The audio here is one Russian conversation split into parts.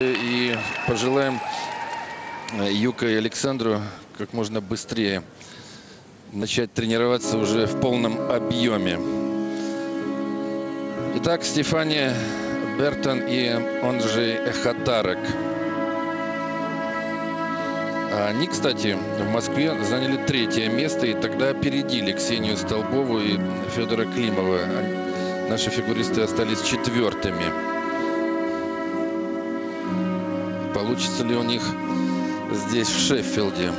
И пожелаем э, Юка и Александру как можно быстрее начать тренироваться уже в полном объеме. Итак, Стефания Бертон и он же Эхатарек. Они, кстати, в Москве заняли третье место и тогда опередили Ксению Столбову и Федора Климова. Наши фигуристы остались четвертыми. Получится ли у них здесь, в Шеффилде?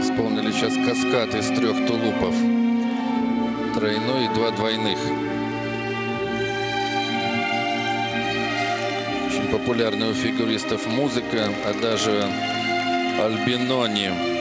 Исполнили сейчас каскад из трех тулупов. Тройной и два двойных. Очень популярная у фигуристов музыка, а даже Альбинони.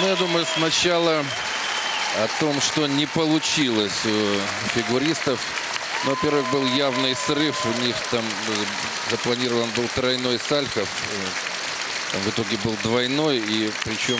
Ну, я думаю, сначала о том, что не получилось у фигуристов Ну, во-первых, был явный срыв. У них там запланирован был тройной Сальхов. Э, в итоге был двойной. И причем